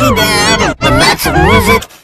the Max Music